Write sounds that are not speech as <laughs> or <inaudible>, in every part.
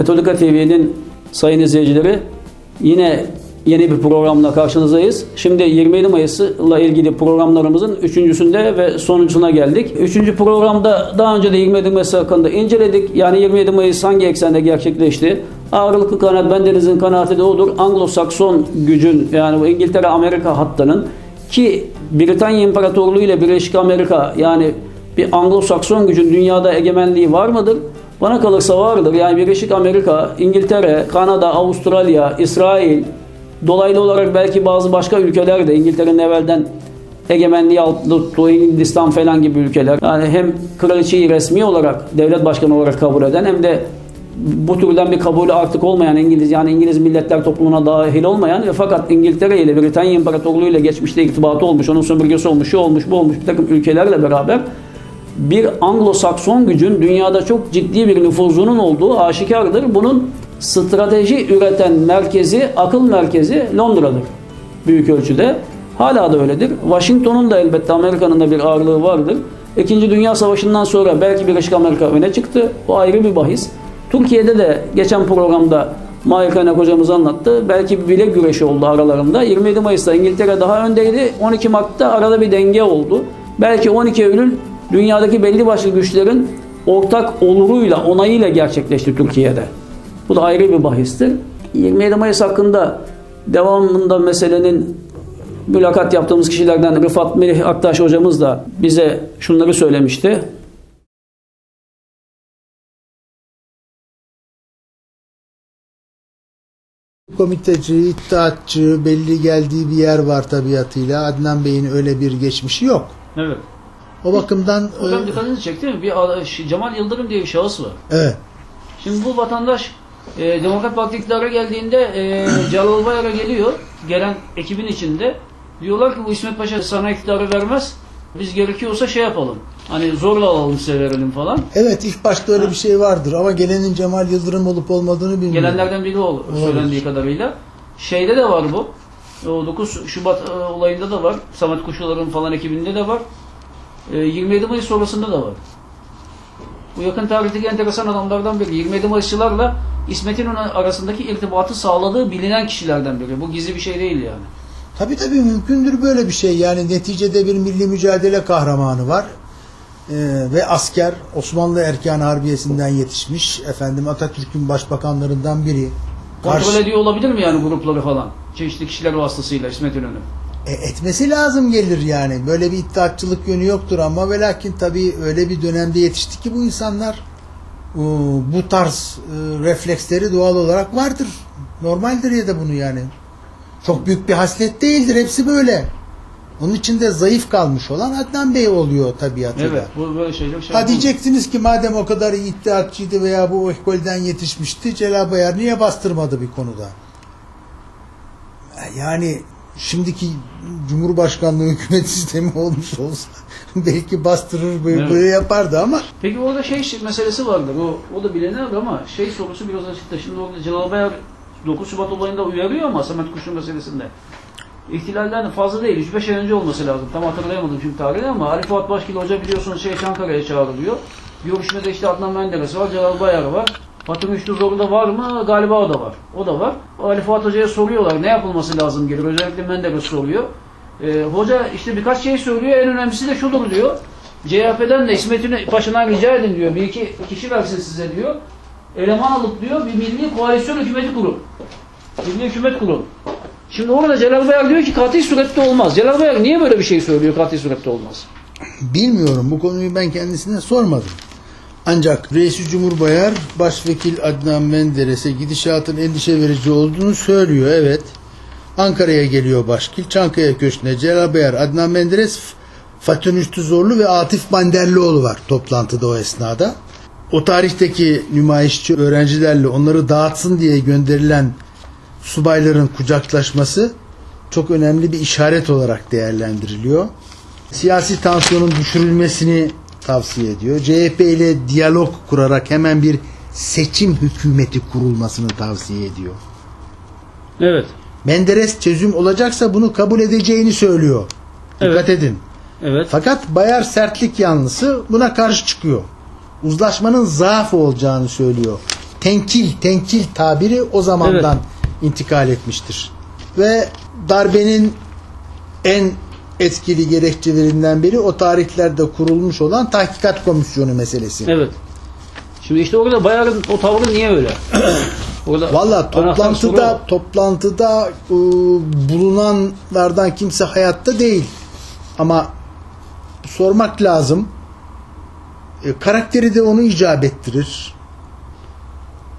Metodika TV'nin sayın izleyicileri yine yeni bir programla karşınızdayız. Şimdi 27 Mayıs'la ilgili programlarımızın üçüncüsünde ve sonuncusuna geldik. Üçüncü programda daha önce de 27 Mayıs hakkında inceledik. Yani 27 Mayıs hangi eksende gerçekleşti? Ağırlıklı kanaat bendenizin kanaati de odur. Anglo-Sakson gücün yani İngiltere-Amerika hattının ki Britanya İmparatorluğu ile Birleşik Amerika yani bir Anglo-Sakson gücün dünyada egemenliği var mıdır? Bana kalırsa vardır. Yani Birleşik Amerika, İngiltere, Kanada, Avustralya, İsrail, dolaylı olarak belki bazı başka ülkeler de İngiltere'nin evvelden egemenliği altında tuttuğu Hindistan falan gibi ülkeler. Yani hem kraliçeyi resmi olarak devlet başkanı olarak kabul eden hem de bu türden bir kabulü artık olmayan İngiliz yani İngiliz milletler toplumuna dahil olmayan ve fakat İngiltere ile Britanya İmparatorluğu ile geçmişte irtibatı olmuş, onun sömürgesi olmuş, şu olmuş, bu olmuş bir takım ülkelerle beraber bir Anglo-Sakson gücün dünyada çok ciddi bir nüfuzunun olduğu aşikardır. Bunun strateji üreten merkezi, akıl merkezi Londra'dır büyük ölçüde. Hala da öyledir. Washington'un da elbette Amerika'nın da bir ağırlığı vardır. İkinci Dünya Savaşı'ndan sonra belki Birleşik Amerika öne çıktı. Bu ayrı bir bahis. Türkiye'de de geçen programda Mahir Kaynak hocamız anlattı. Belki bir bile güreşi oldu aralarında. 27 Mayıs'ta İngiltere daha öndeydi. 12 Mart'ta arada bir denge oldu. Belki 12 Eylül dünyadaki belli başlı güçlerin ortak oluruyla, onayıyla gerçekleşti Türkiye'de. Bu da ayrı bir bahistir. 27 Mayıs hakkında devamında meselenin mülakat yaptığımız kişilerden Rıfat Melih Aktaş hocamız da bize şunları söylemişti. Komiteci, iddiatçı, belli geldiği bir yer var tabiatıyla. Adnan Bey'in öyle bir geçmişi yok. Evet. O bakımdan Hocam e, dikkatinizi çekti mi? Bir Cemal Yıldırım diye bir şahıs var. evet. Şimdi bu vatandaş e, Demokrat Parti iktidara geldiğinde e, Celal Bayar'a geliyor. Gelen ekibin içinde. Diyorlar ki bu İsmet Paşa sana iktidarı vermez. Biz gerekiyorsa şey yapalım. Hani zorla alalım size verelim falan. Evet ilk başta öyle bir şey vardır ama gelenin Cemal Yıldırım olup olmadığını bilmiyorum. Gelenlerden biri ol, söylendiği kadarıyla. Şeyde de var bu. O 9 Şubat e, olayında da var. Samet Kuşular'ın falan ekibinde de var. E, 27 Mayıs sonrasında da var. Bu yakın tarihteki enteresan adamlardan biri. 27 Mayısçılarla İsmet İnönü arasındaki irtibatı sağladığı bilinen kişilerden biri. Bu gizli bir şey değil yani. Tabii tabii mümkündür böyle bir şey. Yani neticede bir milli mücadele kahramanı var. Ee, ve asker Osmanlı Erkan Harbiyesi'nden yetişmiş. Efendim Atatürk'ün başbakanlarından biri. Kontrol Karşı- ediyor olabilir mi yani grupları falan? Çeşitli kişiler vasıtasıyla İsmet İnönü. E, etmesi lazım gelir yani. Böyle bir iddiatçılık yönü yoktur ama ve lakin tabii öyle bir dönemde yetişti ki bu insanlar bu tarz e, refleksleri doğal olarak vardır. Normaldir ya da bunu yani. Çok büyük bir haslet değildir. Hepsi böyle. Onun içinde zayıf kalmış olan Adnan Bey oluyor tabiatıyla. Evet, bu böyle şeyler şey. Ha diyeceksiniz ki madem o kadar iyi iddiatçıydı veya bu ekolden yetişmişti Celal Bayar niye bastırmadı bir konuda? Yani şimdiki Cumhurbaşkanlığı hükümet <laughs> sistemi olmuş olsa <laughs> belki bastırır böyle, Evet. böyle yapardı ama Peki orada şey meselesi vardır. O, o da bilinir ama şey sorusu biraz açıkta. Şimdi orada Celal Bayar 9 Şubat olayında uyarıyor ama Samet Kuşu meselesinde. İhtilalden fazla değil. 3-5 ay önce olması lazım. Tam hatırlayamadım şimdi tarihini ama Ali Fuat Başkil Hoca biliyorsunuz şey Çankaya'ya çağrılıyor. Görüşmede işte Adnan Menderes var, Celal Bayar var. Fatih Üçlü Zoru'da var mı? Galiba o da var. O da var. Ali Fuat Hoca'ya soruyorlar ne yapılması lazım gelir. Özellikle Menderes soruyor. Ee, hoca işte birkaç şey söylüyor. En önemlisi de şudur diyor. CHP'den de İsmet İnönü Paşa'dan rica edin diyor. Bir iki kişi versin size diyor. Eleman alıp diyor bir milli koalisyon hükümeti kurun. Milli hükümet kurun. Şimdi orada Celal Bayar diyor ki katil surette olmaz. Celal Bayar niye böyle bir şey söylüyor katil surette olmaz? bilmiyorum bu konuyu ben kendisine sormadım. Ancak Reis-i Cumhur Bayar Başvekil Adnan Menderes'e gidişatın endişe verici olduğunu söylüyor. Evet. Ankara'ya geliyor Başkil. Çankaya Köşkü'ne Celal Adnan Menderes, Fatih Rüştü Zorlu ve Atif Banderlioğlu var toplantıda o esnada. O tarihteki nümayişçi öğrencilerle onları dağıtsın diye gönderilen subayların kucaklaşması çok önemli bir işaret olarak değerlendiriliyor. Siyasi tansiyonun düşürülmesini tavsiye ediyor. CHP ile diyalog kurarak hemen bir seçim hükümeti kurulmasını tavsiye ediyor. Evet. Menderes çözüm olacaksa bunu kabul edeceğini söylüyor. Dikkat edin. Evet. Fakat Bayar sertlik yanlısı buna karşı çıkıyor. Uzlaşmanın zaaf olacağını söylüyor. tenkil, tenkil tabiri o zamandan intikal etmiştir. Ve darbenin en etkili gerekçelerinden biri o tarihlerde kurulmuş olan tahkikat komisyonu meselesi. Evet. Şimdi işte orada Bayar'ın o tavrı niye öyle? <clears throat> Orada Valla toplantıda toplantıda e, bulunanlardan kimse hayatta değil. Ama sormak lazım. E, karakteri de onu icap ettirir.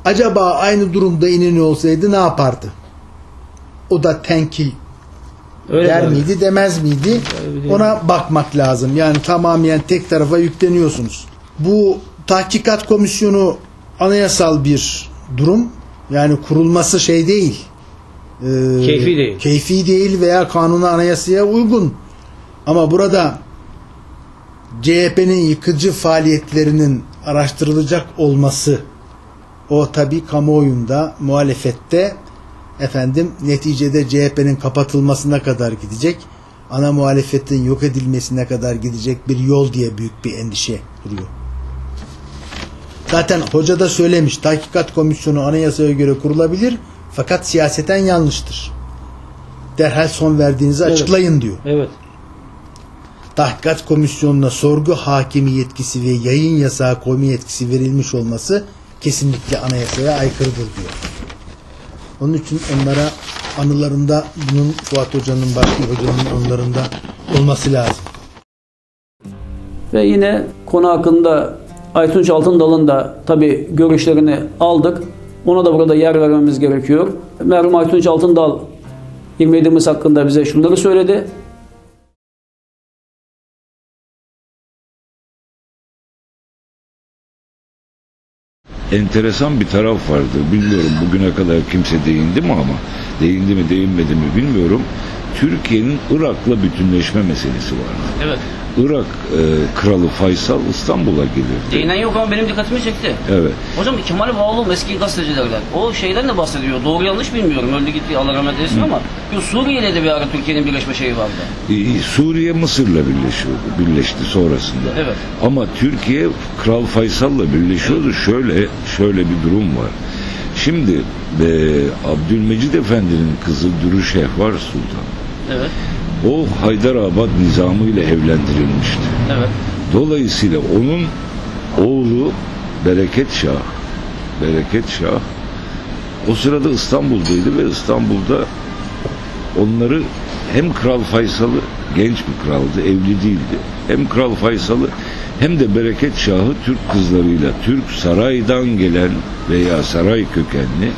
Acaba aynı durumda İnönü olsaydı ne yapardı? O da tenkil öyle der tabii. miydi demez miydi? Ona bakmak lazım. Yani tamamen tek tarafa yükleniyorsunuz. Bu tahkikat komisyonu anayasal bir durum. Yani kurulması şey değil. Ee, Keyfi değil. Keyfi değil veya kanuna anayasaya uygun. Ama burada CHP'nin yıkıcı faaliyetlerinin araştırılacak olması o tabi kamuoyunda muhalefette efendim neticede CHP'nin kapatılmasına kadar gidecek ana muhalefetin yok edilmesine kadar gidecek bir yol diye büyük bir endişe duruyor. Zaten hoca da söylemiş tahkikat komisyonu anayasaya göre kurulabilir fakat siyaseten yanlıştır. Derhal son verdiğinizi Evet. açıklayın diyor. Evet. Tahkikat komisyonuna sorgu hakimi yetkisi ve yayın yasağı koyma yetkisi verilmiş olması kesinlikle anayasaya aykırıdır diyor. Onun için onlara anılarında bunun Fuat Hoca'nın başka hocanın anılarında olması lazım. Ve yine konu hakkında Aytunç Altındal'ın da tabi görüşlerini aldık. Ona da burada yer vermemiz gerekiyor. Merhum Aytunç Altındal 27 Mayıs hakkında bize şunları söyledi. Enteresan bir taraf vardı. Bilmiyorum bugüne kadar kimse değindi mi ama değindi mi değinmedi mi bilmiyorum. Türkiye'nin Irak'la bütünleşme meselesi vardı. Evet. Irak e, kralı Faysal İstanbul'a gelirdi. Değinen yok ama benim dikkatimi çekti. Evet. Hocam Kemal Bağlıoğlu eski gazetecilerden. O şeyden de bahsediyor. Doğru yanlış bilmiyorum. Öldü gitti Allah rahmet eylesin ama yo, Suriye'yle de bir ara Türkiye'nin birleşme şeyi vardı. E, Suriye Mısır'la birleşiyordu. Birleşti sonrasında. Evet. Ama Türkiye Kral Faysal'la birleşiyordu. Şöyle şöyle bir durum var. Şimdi e, Abdülmecid Efendi'nin kızı Dürü Şehvar Sultan. Evet. O Haydarabad nizamı ile evlendirilmişti. Evet. Dolayısıyla onun oğlu Bereket Şah Bereket Şah o sırada İstanbul'daydı ve İstanbul'da onları hem Kral Faysal'ı genç bir kraldı, evli değildi. Hem Kral Faysal'ı hem de Bereket Şah'ı Türk kızlarıyla, Türk saraydan gelen veya saray kökenli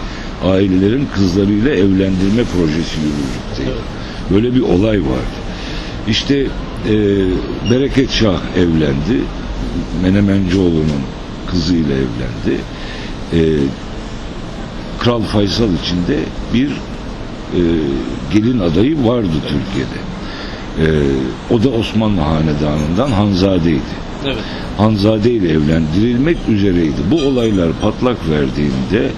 ailelerin kızlarıyla evlendirme projesi yürürlükteydi. Böyle bir olay vardı. İşte e, Bereket Şah evlendi. Menemencioğlu'nun kızıyla evlendi. E, Kral Faysal için de bir e, gelin adayı vardı Türkiye'de. E, o da Osmanlı Hanedanı'ndan Hanzade'ydi. Evet. Hanzade ile evlendirilmek üzereydi. Bu olaylar patlak verdiğinde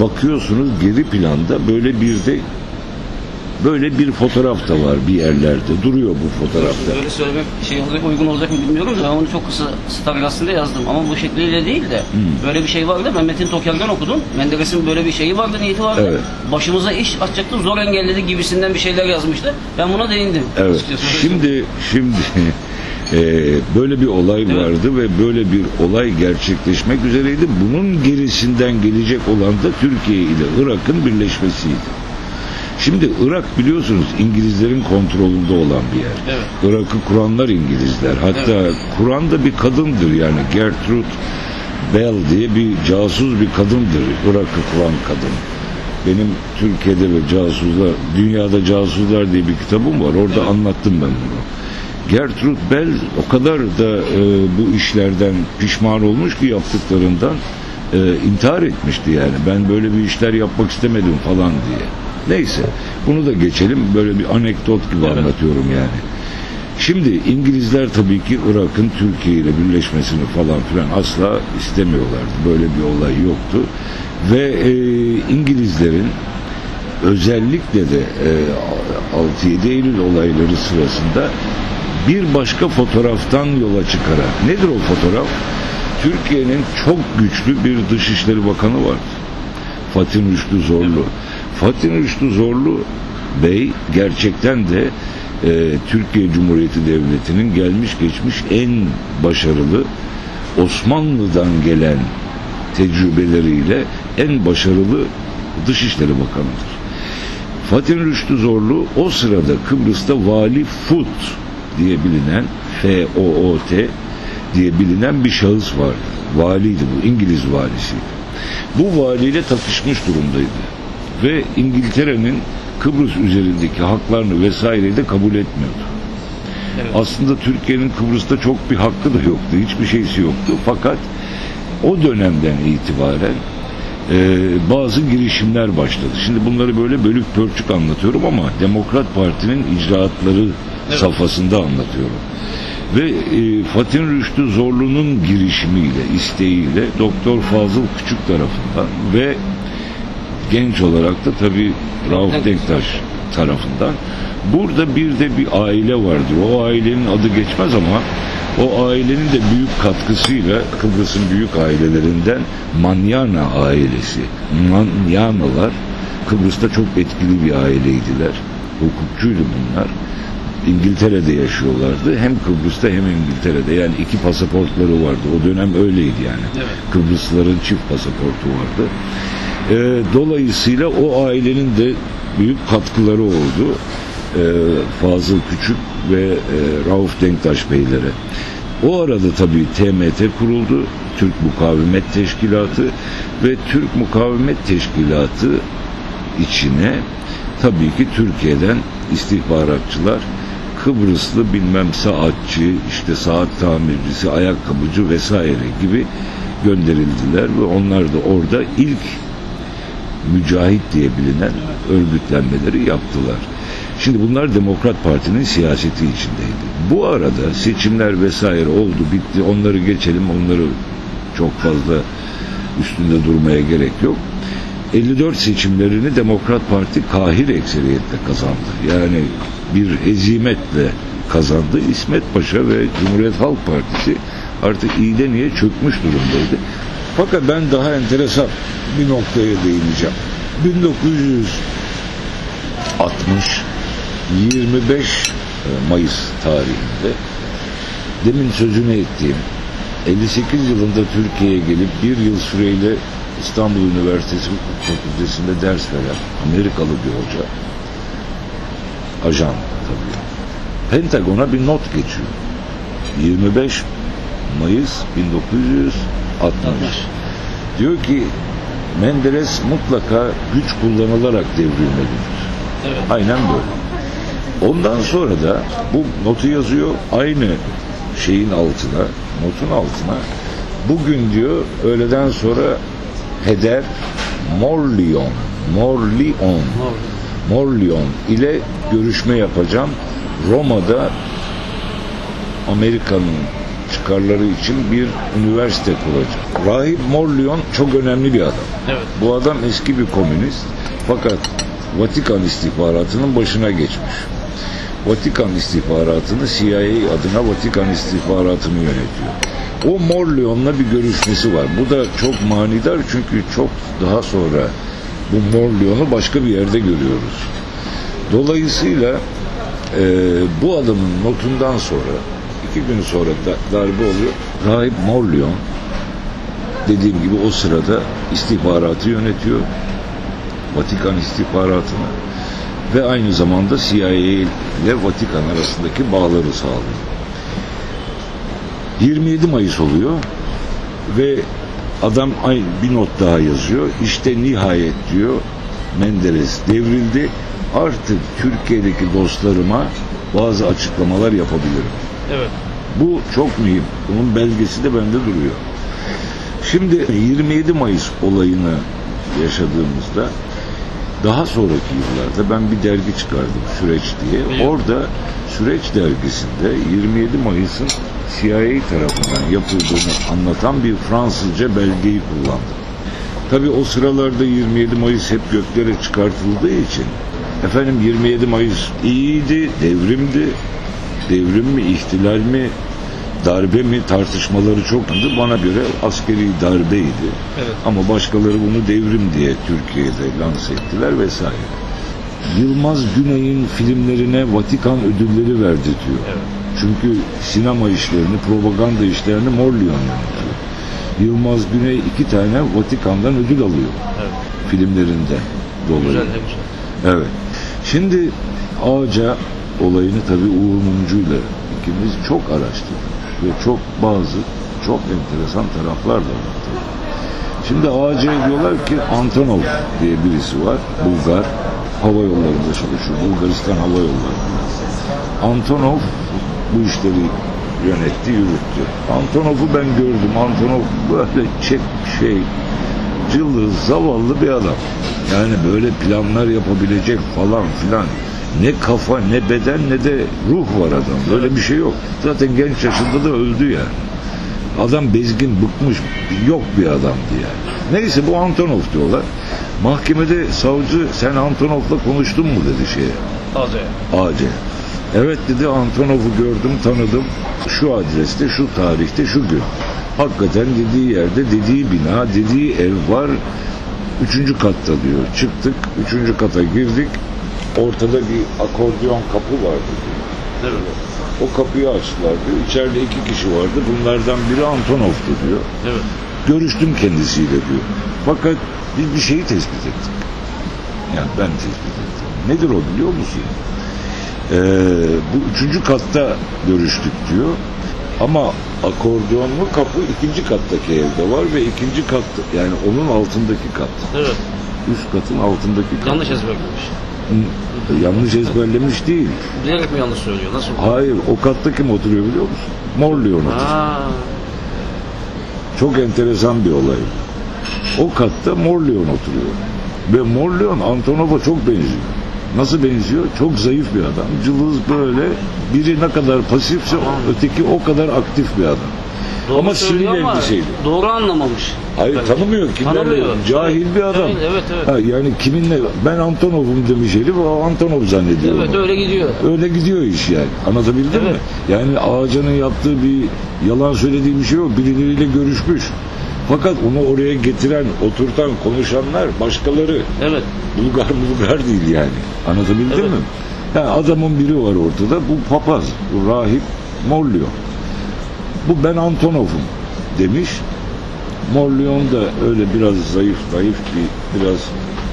bakıyorsunuz geri planda böyle bir de böyle bir fotoğraf da var bir yerlerde. Duruyor bu fotoğrafta. Böyle söylemek şey olacak, uygun olacak mı bilmiyorum da ben onu çok kısa gazetesinde yazdım ama bu şekliyle değil de böyle bir şey vardı. Ben Metin Toker'den okudum. Menderes'in böyle bir şeyi vardı, niyeti vardı. Evet. Başımıza iş açacaktı, zor engelledi gibisinden bir şeyler yazmıştı. Ben buna değindim. Evet. Şimdi şimdi <laughs> e, böyle bir olay Evet. vardı ve böyle bir olay gerçekleşmek üzereydi. Bunun gerisinden gelecek olan da Türkiye ile Irak'ın birleşmesiydi. Şimdi Irak biliyorsunuz İngilizlerin kontrolünde olan bir yer. Evet. Irak'ı kuranlar İngilizler. Hatta kuran da bir kadındır yani Gertrude Bell diye bir casus bir kadındır. Irak'ı kuran kadın. Benim Türkiye'de ve casuslar, dünyada casuslar diye bir kitabım var. Orada anlattım ben bunu. Gertrude Bell o kadar da e, bu işlerden pişman olmuş ki yaptıklarından e, intihar etmişti yani. Ben böyle bir işler yapmak istemedim falan diye. Neyse bunu da geçelim. Böyle bir anekdot gibi Evet. anlatıyorum yani. Şimdi İngilizler tabii ki Irak'ın Türkiye ile birleşmesini falan filan asla istemiyorlardı. Böyle bir olay yoktu. Ve e, İngilizlerin özellikle de e, 6-7 Eylül olayları sırasında bir başka fotoğraftan yola çıkarak nedir o fotoğraf? Türkiye'nin çok güçlü bir Dışişleri Bakanı vardı. Fatih Rüştü Zorlu. Fatih Rüştü Zorlu Bey gerçekten de e, Türkiye Cumhuriyeti Devleti'nin gelmiş geçmiş en başarılı Osmanlı'dan gelen tecrübeleriyle en başarılı Dışişleri Bakanı'dır. Fatih Rüştü Zorlu o sırada Kıbrıs'ta Vali Fut diye bilinen F-O-O-T diye bilinen bir şahıs vardı. Valiydi bu, İngiliz valisiydi. Bu valiyle takışmış durumdaydı. Ve İngiltere'nin Kıbrıs üzerindeki haklarını vesaireyi de kabul etmiyordu. Aslında Türkiye'nin Kıbrıs'ta çok bir hakkı da yoktu. Hiçbir şeysi yoktu. Fakat o dönemden itibaren e, bazı girişimler başladı. Şimdi bunları böyle bölük pörçük anlatıyorum ama Demokrat Parti'nin icraatları safhasında anlatıyorum. Ve e, Fatih Rüştü Zorlu'nun girişimiyle, isteğiyle Doktor Fazıl Küçük tarafından ve genç olarak da tabii Rauf Denktaş tarafından burada bir de bir aile vardır. O ailenin adı geçmez ama o ailenin de büyük katkısıyla Kıbrıs'ın büyük ailelerinden Manyana ailesi. Manyanalar Kıbrıs'ta çok etkili bir aileydiler. Hukukçuydu bunlar. İngiltere'de yaşıyorlardı. Hem Kıbrıs'ta hem İngiltere'de. Yani iki pasaportları vardı. O dönem öyleydi yani. Kıbrıslıların çift pasaportu vardı. Ee, dolayısıyla o ailenin de büyük katkıları oldu. Ee, Fazıl Küçük ve e, Rauf Denktaş beylere. O arada tabii TMT kuruldu. Türk Mukavemet Teşkilatı ve Türk Mukavemet Teşkilatı içine tabii ki Türkiye'den istihbaratçılar Kıbrıslı bilmem saatçi, işte saat tamircisi, ayakkabıcı vesaire gibi gönderildiler ve onlar da orada ilk mücahit diye bilinen örgütlenmeleri yaptılar. Şimdi bunlar Demokrat Parti'nin siyaseti içindeydi. Bu arada seçimler vesaire oldu, bitti. Onları geçelim, onları çok fazla üstünde durmaya gerek yok. 54 seçimlerini Demokrat Parti kahir ekseriyetle kazandı. Yani bir hezimetle kazandı. İsmet Paşa ve Cumhuriyet Halk Partisi artık iyiden iyiye çökmüş durumdaydı. Fakat ben daha enteresan bir noktaya değineceğim. 1960 25 Mayıs tarihinde demin sözünü ettiğim 58 yılında Türkiye'ye gelip bir yıl süreyle İstanbul Üniversitesi Hukuk Fakültesi'nde ders veren Amerikalı bir hoca ajan tabii. Pentagon'a bir not geçiyor. 25 Mayıs 1960. Diyor ki Menderes mutlaka güç kullanılarak devrilmelidir. Evet. Aynen böyle. Ondan sonra da bu notu yazıyor aynı şeyin altına, notun altına. Bugün diyor öğleden sonra Heder Morlion, Morlion, Morlion ile görüşme yapacağım. Roma'da Amerika'nın çıkarları için bir üniversite kuracak. Rahip Morlion çok önemli bir adam. Evet. Bu adam eski bir komünist fakat Vatikan istihbaratının başına geçmiş. Vatikan istihbaratını CIA adına Vatikan istihbaratını yönetiyor. O Morleon'la bir görüşmesi var. Bu da çok manidar çünkü çok daha sonra bu Morleon'u başka bir yerde görüyoruz. Dolayısıyla e, bu adamın notundan sonra iki gün sonra da, darbe oluyor. Rahip Morleon dediğim gibi o sırada istihbaratı yönetiyor. Vatikan istihbaratını ve aynı zamanda CIA ile Vatikan arasındaki bağları sağlıyor. 27 Mayıs oluyor ve adam bir not daha yazıyor. İşte nihayet diyor Menderes devrildi. Artık Türkiye'deki dostlarıma bazı açıklamalar yapabilirim. Evet. Bu çok mühim. Bunun belgesi de bende duruyor. Şimdi 27 Mayıs olayını yaşadığımızda daha sonraki yıllarda ben bir dergi çıkardım Süreç diye. Orada Süreç dergisinde 27 Mayıs'ın CIA tarafından yapıldığını anlatan bir Fransızca belgeyi kullandım. Tabii o sıralarda 27 Mayıs hep göklere çıkartıldığı için efendim 27 Mayıs iyiydi, devrimdi. Devrim mi, ihtilal mi darbe mi tartışmaları çoktu. Bana göre askeri darbeydi. Evet. Ama başkaları bunu devrim diye Türkiye'de lanse ettiler vesaire. Yılmaz Güney'in filmlerine Vatikan ödülleri verdi diyor. Çünkü sinema işlerini, propaganda işlerini Morlyon yönetiyor. Yılmaz Güney iki tane Vatikan'dan ödül alıyor filmlerinde dolayı. Güzel güzel. Evet. Şimdi Ağaca olayını tabii Uğur Mumcu'yla ikimiz çok araştırdık ve çok bazı çok enteresan taraflar da var. Şimdi Ağaca'ya diyorlar ki Antonov diye birisi var. Bulgar. Hava yollarında çalışıyor. Bulgaristan Hava Yolları'nda. Antonov bu işleri yönetti, yürüttü. Antonov'u ben gördüm. Antonov böyle çek şey, cılız, zavallı bir adam. Yani böyle planlar yapabilecek falan filan. Ne kafa, ne beden, ne de ruh var adam. Böyle bir şey yok. Zaten genç yaşında da öldü yani. Adam bezgin, bıkmış, yok bir adamdı yani. Neyse bu Antonov diyorlar. Mahkemede savcı sen Antonov'la konuştun mu dedi şeye. Taze. AC. Evet dedi Antonov'u gördüm tanıdım. Şu adreste şu tarihte şu gün. Hakikaten dediği yerde dediği bina dediği ev var. Üçüncü katta diyor. Çıktık üçüncü kata girdik. Ortada bir akordeon kapı vardı diyor. Evet. O kapıyı açtılar diyor. İçeride iki kişi vardı. Bunlardan biri Antonov'tu diyor. Evet. Görüştüm kendisiyle diyor. Fakat biz bir şeyi tespit ettik. Yani ben tespit ettim. Nedir o biliyor musun? Ee, bu üçüncü katta görüştük diyor. Ama akordeonlu kapı ikinci kattaki evde var ve ikinci katta yani onun altındaki kat. Evet. Üst katın altındaki kat. Yanlış ezberlemiş. Hı, Yanlış ezberlemiş değil. Bilerek mi yanlış söylüyor? Nasıl? Hayır o katta kim oturuyor biliyor musun? Morleon oturuyor. Çok enteresan bir olay. O katta Morleon oturuyor. Ve Morleon Antonov'a çok benziyor. Nasıl benziyor? Çok zayıf bir adam. Cılız böyle. Biri ne kadar pasifse öteki o kadar aktif bir adam. Doğru Ama sivil elbiseydi. Doğru anlamamış. Hayır Bence. tanımıyor. Kimlerle? Tanımıyor. Cahil bir adam. Evet, evet, evet. Ha, yani kiminle? Ben Antonov'um demiş herif. O Antonov zannediyor. Evet onu. öyle gidiyor. Öyle gidiyor iş yani. Anlatabildim Evet. mi? Yani Ağacan'ın yaptığı bir yalan söylediği bir şey yok. Birileriyle görüşmüş. Fakat onu oraya getiren, oturtan, konuşanlar başkaları. Evet. Bulgar Bulgar değil yani. Anlatabildim Evet. mi? Yani adamın biri var ortada. Bu papaz, bu rahip Morlyon. Bu ben Antonov'um demiş. Morlyon da öyle biraz zayıf, zayıf bir, biraz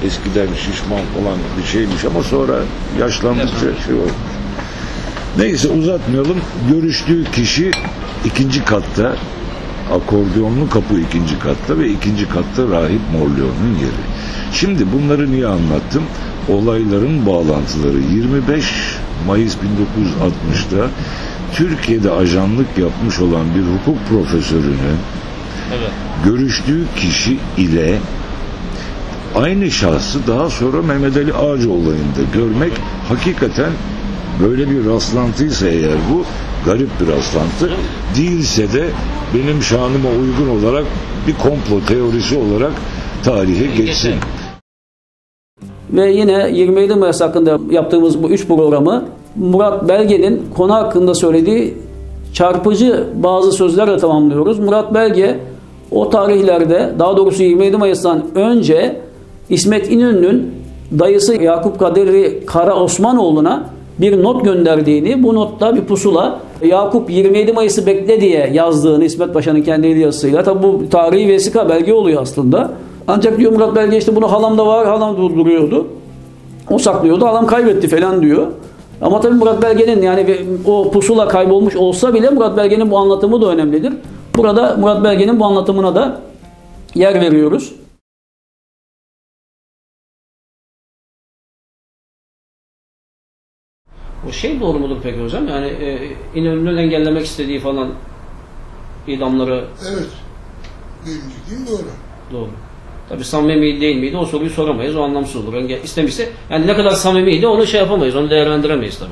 eskiden şişman olan bir şeymiş ama sonra yaşlandıkça şey olmuş. Neyse uzatmayalım. Görüştüğü kişi ikinci katta akordeonlu kapı ikinci katta ve ikinci katta rahip Morleon'un yeri. Şimdi bunları niye anlattım? Olayların bağlantıları 25 Mayıs 1960'da Türkiye'de ajanlık yapmış olan bir hukuk profesörünün Evet. görüştüğü kişi ile aynı şahsı daha sonra Mehmet Ali Ağacı olayında görmek hakikaten böyle bir rastlantıysa eğer bu garip bir rastlantı değilse de benim şanıma uygun olarak bir komplo teorisi olarak tarihe geçsin. Ve yine 27 Mayıs hakkında yaptığımız bu üç programı Murat Belge'nin konu hakkında söylediği çarpıcı bazı sözlerle tamamlıyoruz. Murat Belge o tarihlerde daha doğrusu 27 Mayıs'tan önce İsmet İnönü'nün dayısı Yakup Kadri Kara Osmanoğlu'na bir not gönderdiğini, bu notta bir pusula Yakup 27 Mayıs'ı bekle diye yazdığını İsmet Paşa'nın kendi el yazısıyla. Tabi bu tarihi vesika belge oluyor aslında. Ancak diyor Murat Belge işte bunu halamda var, halam durduruyordu. O saklıyordu, halam kaybetti falan diyor. Ama tabii Murat Belge'nin yani o pusula kaybolmuş olsa bile Murat Belge'nin bu anlatımı da önemlidir. Burada Murat Belge'nin bu anlatımına da yer veriyoruz. Şey doğru mudur peki hocam? Yani e, İnönü'nün engellemek istediği falan idamları Evet. Benim bildiğim doğru. doğru. Tabi samimi değil miydi o soruyu soramayız. O anlamsız olur. Enge istemişse yani ne kadar samimiydi onu şey yapamayız. Onu değerlendiremeyiz tabi.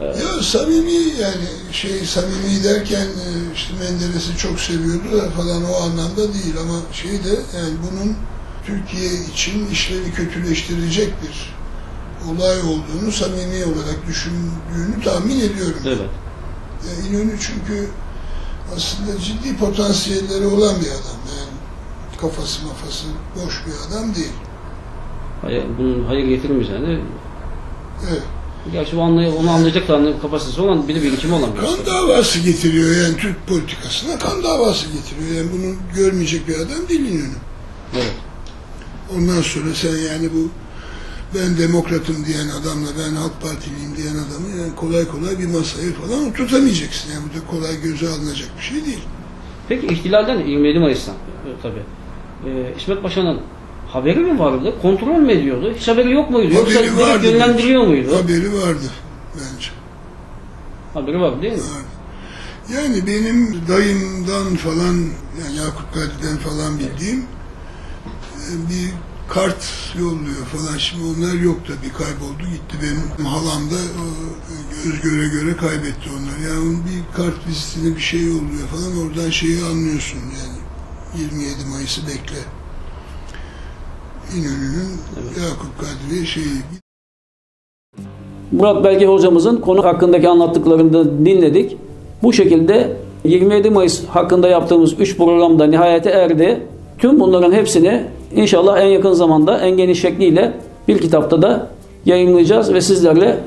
Ya samimi yani şey samimi derken e, işte Menderes'i çok seviyordu da falan o anlamda değil ama şey de yani bunun Türkiye için işleri kötüleştirecek bir olay olduğunu samimi olarak düşündüğünü tahmin ediyorum. Evet. Ya İnönü çünkü aslında ciddi potansiyelleri olan bir adam. Yani kafası mafası boş bir adam değil. Hayır, bunun hayır getirmeyeceğini Evet. Gerçi bu anlay onu anlayacak da anlay- kapasitesi olan biri birikimi olan birisi. Kan davası getiriyor yani Türk politikasına kan davası getiriyor. Yani bunu görmeyecek bir adam değil İnönü. Evet. Ondan sonra sen yani bu ben demokratım diyen adamla ben Halk Partiliyim diyen adamı yani kolay kolay bir masaya falan oturtamayacaksın. Yani bu da kolay göze alınacak bir şey değil. Peki ihtilalden 27 Mayıs'tan e, tabii. E, İsmet Paşa'nın haberi mi vardı? Kontrol mü ediyordu? Hiç haberi yok muydu? Yoksa Haberi direkt vardı yönlendiriyor muydu? Haberi vardı bence. Haberi var değil mi? Vardı. Yani benim dayımdan falan yani Yakup Kadri'den falan bildiğim e, bir kart yolluyor falan. Şimdi onlar yok tabii kayboldu gitti. Benim halam da e, göz göre göre kaybetti onları. Yani bir kart vizitine bir şey yolluyor falan oradan şeyi anlıyorsun yani. 27 Mayıs'ı bekle. İnönü'nün Yakup Kadri şeyi Murat Belge hocamızın konu hakkındaki anlattıklarını da dinledik. Bu şekilde 27 Mayıs hakkında yaptığımız 3 programda nihayete erdi. Tüm bunların hepsini inşallah en yakın zamanda en geniş şekliyle bir kitapta da yayınlayacağız ve sizlerle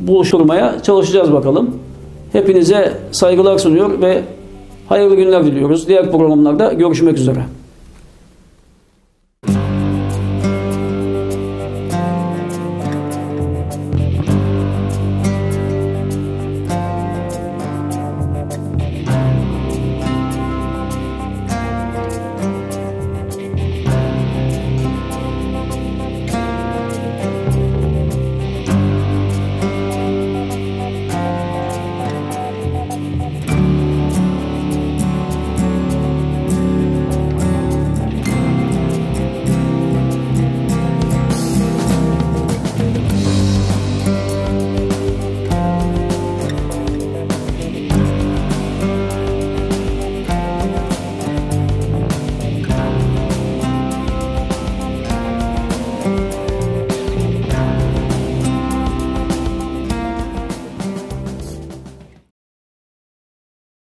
buluşturmaya çalışacağız bakalım. Hepinize saygılar sunuyor ve hayırlı günler diliyoruz. Diğer programlarda görüşmek üzere.